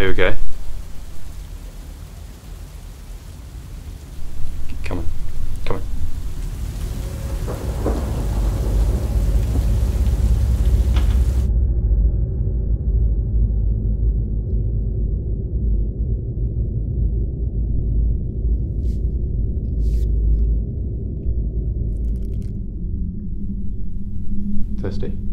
Are you okay? Come on. Come on. Thirsty?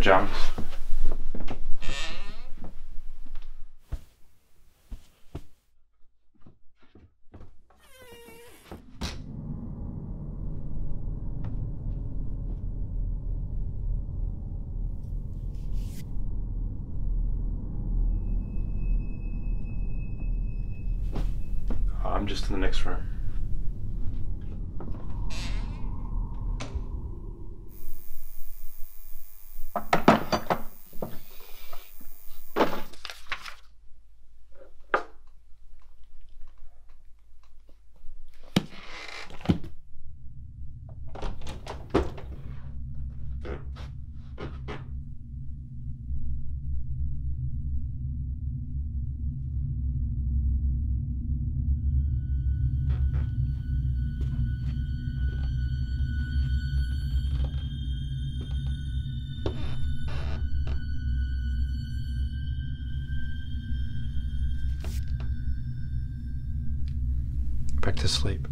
Pajamas. I'm just in the next room. Back to sleep.